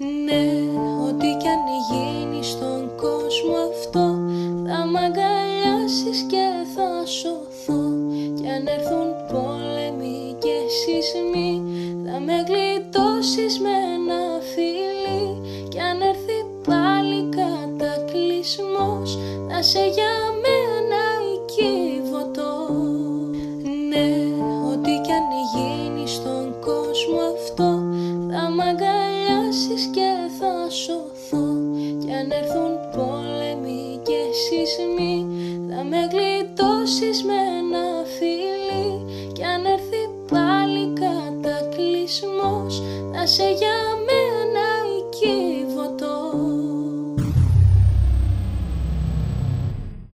Ναι, ό,τι κι αν γίνει στον κόσμο αυτό Θα μ' αγκαλιάσεις και θα σωθώ. Κι αν έρθουν πόλεμοι και σεισμοί Θα με γλιτώσεις με ένα φιλί. Κι αν έρθει πάλι κατακλυσμός Θα σε για μένα οικειβωτό Ναι, ό,τι κι αν γίνει στον κόσμο αυτό θα σωθώ Κι αν έρθουν πόλεμοι και σεισμοί Θα με γλιτώσεις με ένα φιλί Κι αν έρθει πάλι κατακλυσμός Θα σε για